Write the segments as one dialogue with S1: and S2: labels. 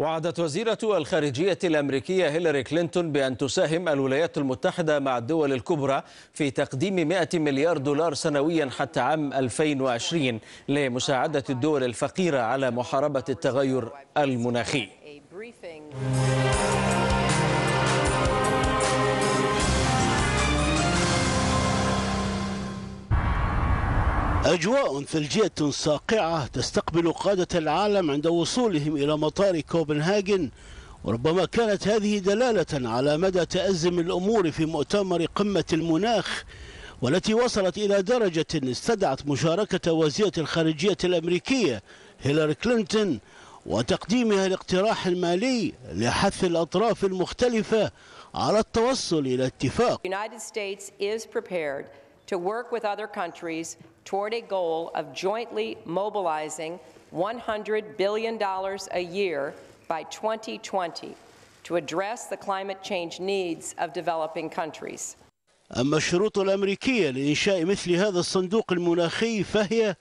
S1: وعدت وزيرة الخارجية الأمريكية هيلاري كلينتون بأن تساهم الولايات المتحدة مع الدول الكبرى في تقديم 100 مليار دولار سنويا حتى عام 2020 لمساعدة الدول الفقيرة على محاربة التغير المناخي.
S2: أجواء ثلجية صاقعة تستقبل قادة العالم عند وصولهم إلى مطار كوبنهاجن وربما كانت هذه دلالة على مدى تأزم الأمور في مؤتمر قمة المناخ والتي وصلت إلى درجة استدعت مشاركة وزيرة الخارجية الأمريكية هيلاري كلينتون وتقديمها الاقتراح المالي لحث الأطراف المختلفة على التوصل إلى اتفاق.
S3: To work with other countries toward a goal of jointly mobilizing $100 billion a year by 2020 to address the climate change needs of developing countries.
S2: أما الشروط الأمريكية لإنشاء مثل هذا الصندوق المناخي فهي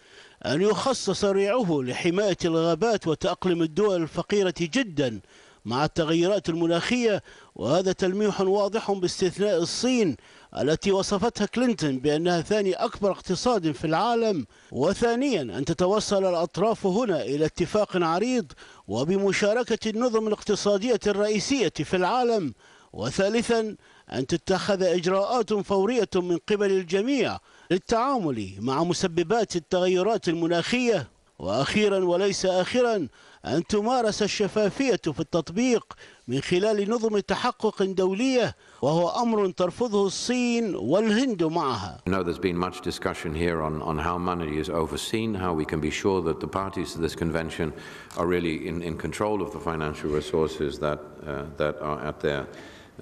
S2: أن يخصص ريعه لحماية الغابات وتأقلم الدول الفقيرة جدا مع التغيرات المناخية وهذا تلميح واضح باستثناء الصين التي وصفتها كلينتون بأنها ثاني أكبر اقتصاد في العالم. وثانيا أن تتوصل الأطراف هنا إلى اتفاق عريض وبمشاركة النظم الاقتصادية الرئيسية في العالم. وثالثا أن تتخذ إجراءات فورية من قبل الجميع للتعامل مع مسببات التغيرات المناخية. وأخيرا وليس آخرا أن تمارس الشفافية في التطبيق من خلال نظم تحقق دولية وهو أمر ترفضه الصين والهند معها.
S4: I know there's been much discussion here on, on how money is overseen, how we can be sure that the parties to this convention are really in, in control of the financial resources that, uh, that are at their uh,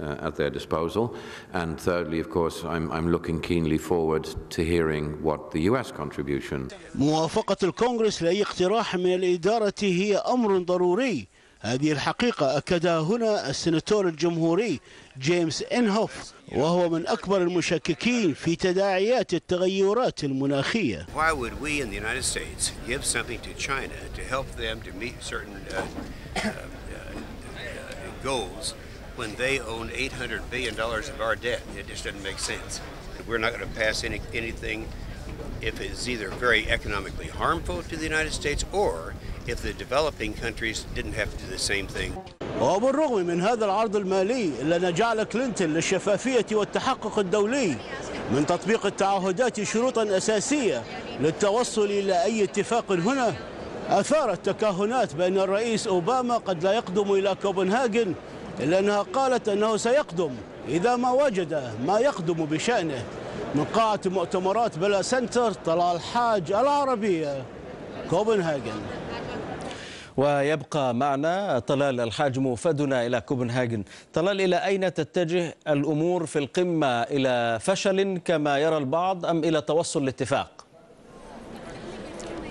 S4: at their disposal. And thirdly, of course, I'm, I'm looking keenly forward to hearing what the US contribution.
S2: موافقة الكونغرس لأي اقتراح من الإدارة هي أمر ضروري هذه الحقيقة أكدها هنا السناتور الجمهوري جيمس إنهوف وهو من أكبر المشككين في تداعيات التغيرات المناخية.
S5: Why would we in the United States give something to China to help them to meet certain uh, uh, goals when they own $800 billion of our debt? It just doesn't make sense. We're not going to pass any, anything if it's either very economically harmful to the United States or if the developing countries didn't have to do the same thing.
S2: وبالرغم من هذا العرض المالي الذي جعل كلينتون للشفافية والتحقق الدولي من تطبيق التعهدات شروطا أساسية للتوصل إلى أي اتفاق هنا أثارت تكهنات بأن الرئيس أوباما قد لا يقدم إلى كوبنهاجن إلا أنها قالت أنه سيقدم إذا ما وجد ما يقدم بشأنه. من قاعة مؤتمرات بلا سنتر طلال حاج العربية كوبنهاجن.
S1: ويبقى معنا طلال الحاج موفدنا إلى كوبنهاجن. طلال إلى أين تتجه الأمور في القمة؟ إلى فشل كما يرى البعض أم إلى توصل لاتفاق؟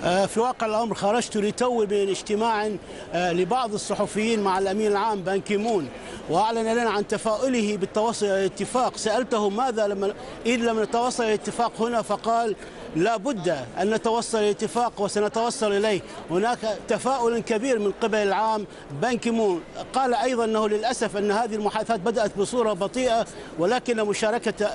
S2: في واقع الأمر خرجت لتو من اجتماع لبعض الصحفيين مع الأمين العام بان كيمون وأعلن لنا عن تفاؤله بالتوصل إلى الاتفاق. سألته ماذا لما إن لم نتوصل إلى الاتفاق هنا فقال لا بد أن نتوصل إلى اتفاق وسنتوصل إليه. هناك تفاؤل كبير من قبل العام بان كيمون قال أيضا أنه للأسف أن هذه المحادثات بدأت بصورة بطيئة ولكن مشاركة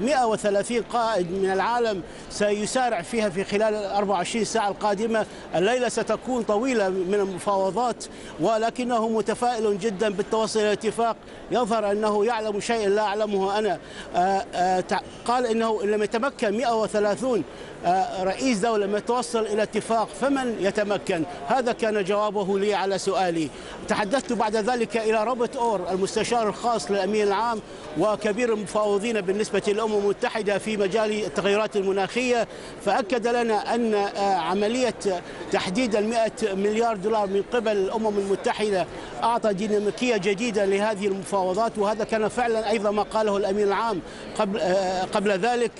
S2: 130 قائد من العالم سيسارع فيها في خلال 24 ساعة. القادمة. الليلة ستكون طويلة من المفاوضات ولكنه متفائل جدا بالتوصل إلى اتفاق يظهر أنه يعلم شيئا لا أعلمه أنا. قال أنه لم يتمكن 130 رئيس دولة لم يتوصل إلى اتفاق فمن يتمكن؟ هذا كان جوابه لي على سؤالي. تحدثت بعد ذلك إلى روبرت أور المستشار الخاص للأمين العام وكبير المفاوضين بالنسبة للأمم المتحدة في مجال التغيرات المناخية. فأكد لنا أن عملية تحديد المئة مليار دولار من قبل الأمم المتحدة أعطى ديناميكية جديدة لهذه المفاوضات وهذا كان فعلا أيضا ما قاله الأمين العام قبل, قبل ذلك.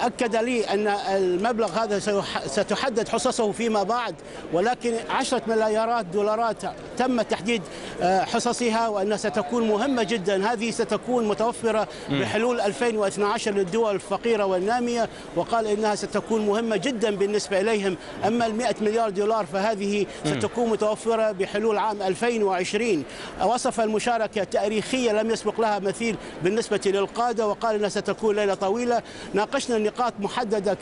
S2: أكد لي أن المبلغ هذا ستحدد حصصه فيما بعد ولكن عشرة مليارات دولارات تم تحديد آه، حصصها وأنها ستكون مهمة جدا. هذه ستكون متوفرة بحلول 2012 للدول الفقيرة والنامية وقال إنها ستكون مهمة جدا بالنسبة إليهم. أما ال 100 مليار دولار فهذه ستكون متوفرة بحلول عام 2020 وصف المشاركة تاريخية لم يسبق لها مثيل بالنسبة للقادة وقال أنها ستكون ليلة طويلة. ناقشنا نقاط محددة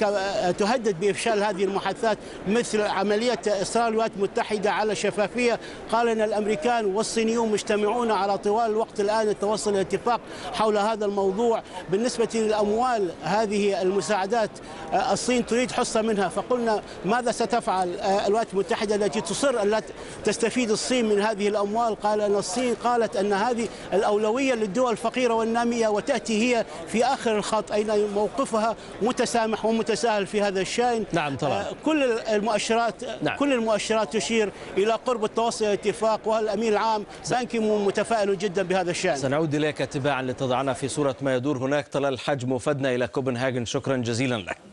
S2: تهدد بإفشال هذه المحادثات مثل عملية إصرار الولايات المتحدة على الشفافية. قال أن الأمريكان والصينيون مجتمعون على طوال الوقت الآن التوصل إلى اتفاق حول هذا الموضوع بالنسبة للأموال. هذه المساعدات آه، الصين تريد حصة منها. فقلنا ماذا ستفعل؟ آه، الولايات المتحدة التي تصر أن لا تستفيد الصين من هذه الأموال. قال أن الصين قالت أن هذه الأولوية للدول الفقيرة والنامية وتأتي هي في آخر الخط أين موقفها؟ متسامح ومتساهل في هذا الشأن.
S1: نعم طبعاً.
S2: آه، كل المؤشرات
S1: نعم.
S2: كل المؤشرات تشير إلى قرب التوصل إلى اتفاق. والأمين العام بان كيمون متفائل جدا بهذا الشأن.
S1: سنعود إليك تباعا لتضعنا في صورة ما يدور هناك. طلال الحج مفدنا إلى كوبنهاجن. شكرا جزيلا لك.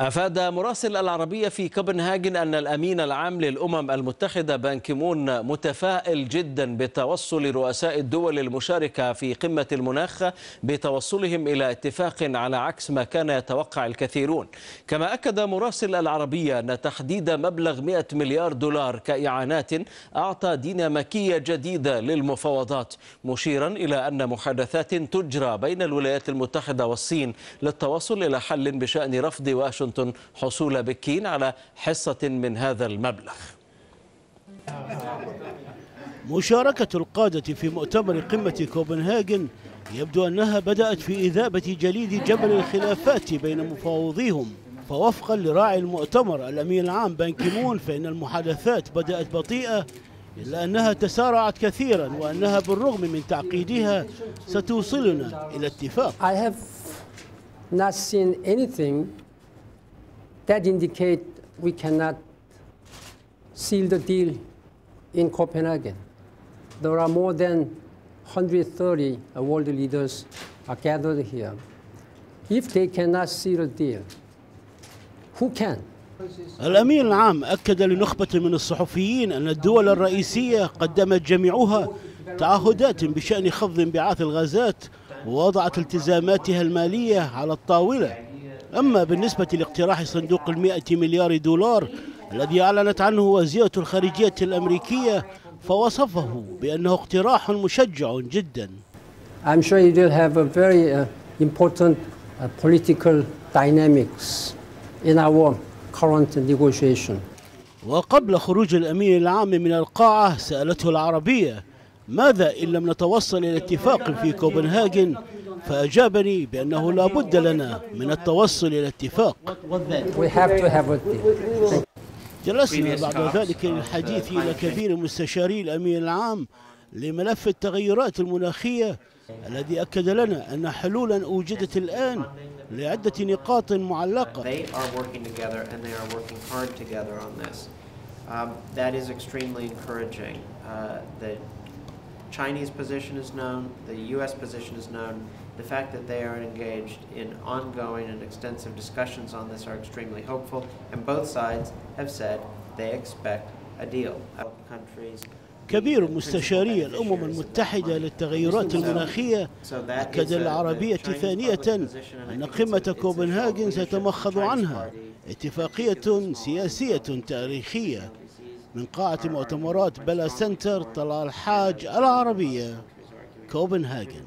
S1: أفاد مراسل العربية في كوبنهاجن أن الأمين العام للأمم المتحدة بان كيمون متفائل جدا بتوصل رؤساء الدول المشاركة في قمة المناخ بتوصلهم إلى اتفاق على عكس ما كان يتوقع الكثيرون. كما أكد مراسل العربية أن تحديد مبلغ 100 مليار دولار كإعانات أعطى ديناميكية جديدة للمفاوضات مشيرا إلى أن محادثات تجرى بين الولايات المتحدة والصين للتوصل إلى حل بشأن رفض واشنطن. حصول بكين على حصة من هذا المبلغ.
S2: مشاركة القادة في مؤتمر قمة كوبنهاجن يبدو أنها بدأت في إذابة جليد جبل الخلافات بين مفاوضيهم. فوفقا لراعي المؤتمر الأمين العام بان كيمون فإن المحادثات بدأت بطيئة إلا أنها تسارعت كثيرا وأنها بالرغم من تعقيدها ستوصلنا إلى اتفاق.
S6: I have not seen anything that indicate we cannot seal the deal in Copenhagen. There are more than 130 world leaders are gathered here. If they cannot seal a deal, who can?
S2: الأمين العام أكد لنخبة من الصحفيين أن الدول الرئيسية قدمت جميعها تعهدات بشأن خفض انبعاث الغازات ووضعت التزاماتها المالية على الطاولة أما بالنسبة لاقتراح صندوق المئة مليار دولار الذي أعلنت عنه وزيرة الخارجية الأمريكية فوصفه بأنه اقتراح مشجع جدا
S6: I'm sure it will have a very uh, important uh, political dynamics in our current negotiation.
S2: وقبل خروج الأمين العام من القاعة سألته العربية ماذا إن لم نتوصل إلى اتفاق في كوبنهاجن فأجابني بأنه لا بد لنا من التوصل إلى اتفاق
S6: We have to have a deal.
S2: جلسنا بعد ذلك للحديث إلى كبير مستشاري الأمين العام لملف التغيرات المناخية الذي أكد لنا أن حلولا أوجدت الآن لعدة نقاط معلقة
S7: They are working together and they are working hard together on this. Um, that is extremely encouraging. Uh, the Chinese position is known, the U.S. position is known. The fact that they are engaged in ongoing and extensive discussions on this are extremely hopeful, and both sides have said they expect a deal. Countries.
S2: كبير مستشاري الأمم المتحدة للتغيرات المناخية أكد العربية ثانية أن قمة كوبنهاجن سيتمخض عنها اتفاقية سياسية تاريخية من قاعة مؤتمرات بلا سنتر طلال حاج العربية كوبنهاجن.